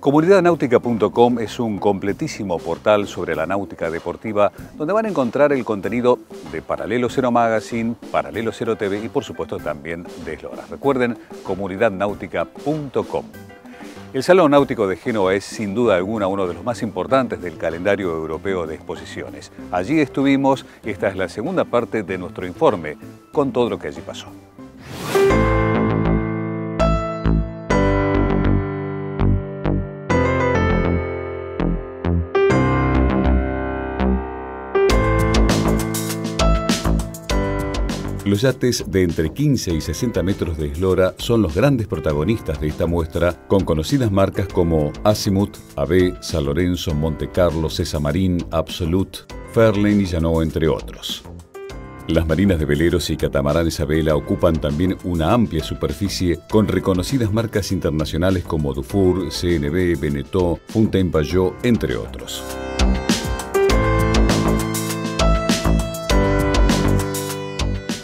Comunidadnáutica.com es un completísimo portal sobre la náutica deportiva donde van a encontrar el contenido de Paralelo Cero Magazine, Paralelo Cero TV y por supuesto también de Eslora. Recuerden, comunidadnáutica.com. El Salón Náutico de Génova es sin duda alguna uno de los más importantes del calendario europeo de exposiciones. Allí estuvimos y esta es la segunda parte de nuestro informe con todo lo que allí pasó. Los yates de entre 15 y 60 metros de eslora son los grandes protagonistas de esta muestra, con conocidas marcas como Azimuth, AB, San Lorenzo, Monte Carlo, Cesa Marín, Absolute, Fairlane y Janot, entre otros. Las marinas de veleros y catamaranes a vela ocupan también una amplia superficie con reconocidas marcas internacionales como Dufour, CNB, Beneteau, Fontaine Pajot, entre otros.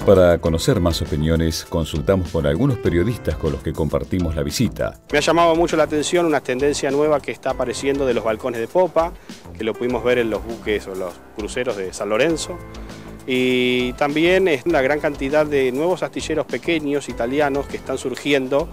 Para conocer más opiniones, consultamos con algunos periodistas con los que compartimos la visita. Me ha llamado mucho la atención una tendencia nueva que está apareciendo de los balcones de popa, que lo pudimos ver en los buques o los cruceros de San Lorenzo. Y también es una gran cantidad de nuevos astilleros pequeños italianos que están surgiendo,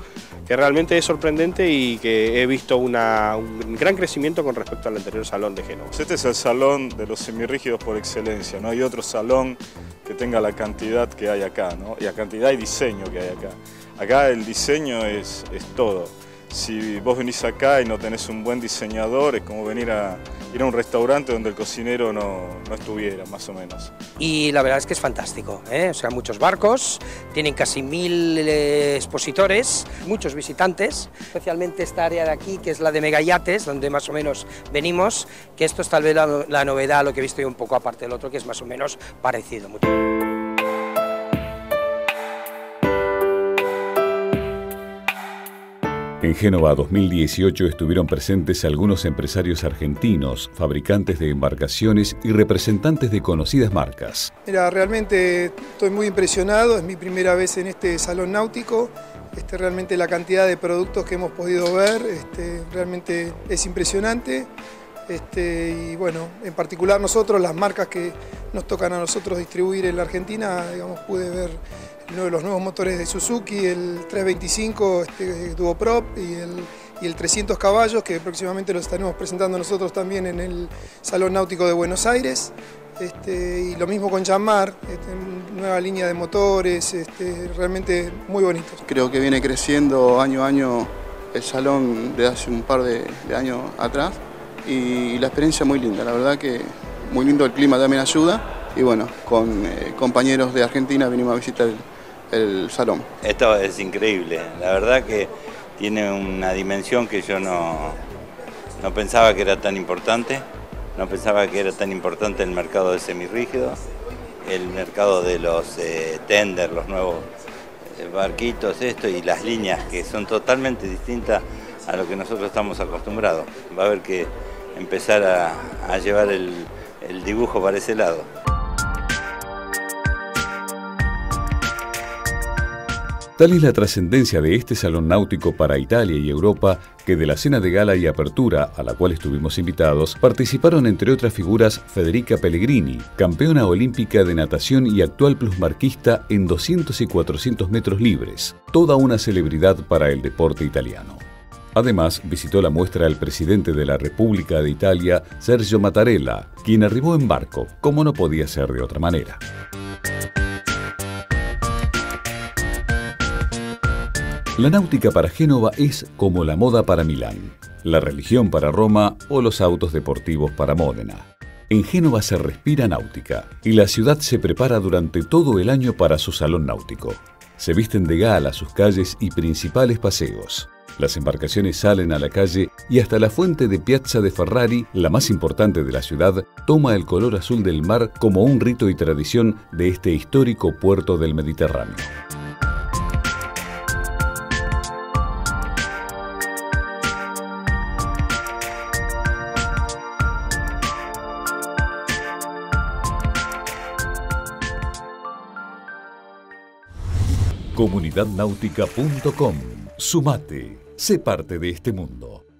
que realmente es sorprendente y que he visto un gran crecimiento con respecto al anterior salón de Génova. Este es el salón de los semirrígidos por excelencia, no hay otro salón que tenga la cantidad que hay acá, ¿no? y la cantidad y diseño que hay acá. Acá el diseño es, es todo. Si vos venís acá y no tenés un buen diseñador, es como venir a ir a un restaurante donde el cocinero no, no estuviera, más o menos. Y la verdad es que es fantástico, ¿eh? o sea, muchos barcos, tienen casi mil eh, expositores, muchos visitantes, especialmente esta área de aquí, que es la de megayates, donde más o menos venimos, que esto es tal vez la, la novedad, lo que he visto yo un poco aparte del otro, que es más o menos parecido. En Génova 2018 estuvieron presentes algunos empresarios argentinos, fabricantes de embarcaciones y representantes de conocidas marcas. Mira, realmente estoy muy impresionado, es mi primera vez en este salón náutico. Este, realmente la cantidad de productos que hemos podido ver este, realmente es impresionante. Este, y bueno, en particular nosotros, las marcas que nos tocan a nosotros distribuir en la Argentina, digamos, pude ver uno de los nuevos motores de Suzuki, el 325 este, Duoprop y el, y el 300 caballos, que próximamente lo estaremos presentando nosotros también en el Salón Náutico de Buenos Aires. Este, y lo mismo con Yanmar, este, nueva línea de motores, este, realmente muy bonitos. Creo que viene creciendo año a año el salón de hace un par de, años atrás y la experiencia muy linda, la verdad que muy lindo el clima también ayuda y bueno, con eh, compañeros de Argentina vinimos a visitar el, el salón. Esto es increíble, la verdad que tiene una dimensión que yo no, no pensaba que era tan importante, no pensaba que era tan importante el mercado de semirrígidos, el mercado de los eh, tender, los nuevos eh, barquitos, esto y las líneas que son totalmente distintas a lo que nosotros estamos acostumbrados. Va a haber que empezar a, llevar el dibujo para ese lado. Tal es la trascendencia de este salón náutico para Italia y Europa que de la cena de gala y apertura a la cual estuvimos invitados participaron entre otras figuras Federica Pellegrini, campeona olímpica de natación y actual plusmarquista en 200 y 400 metros libres, toda una celebridad para el deporte italiano. Además, visitó la muestra el presidente de la República de Italia, Sergio Mattarella, quien arribó en barco, como no podía ser de otra manera. La náutica para Génova es como la moda para Milán, la religión para Roma o los autos deportivos para Módena. En Génova se respira náutica y la ciudad se prepara durante todo el año para su salón náutico. Se visten de gala sus calles y principales paseos. Las embarcaciones salen a la calle y hasta la fuente de Piazza de Ferrari, la más importante de la ciudad, toma el color azul del mar como un rito y tradición de este histórico puerto del Mediterráneo. Comunidadnáutica.com. Sumate. Sé parte de este mundo.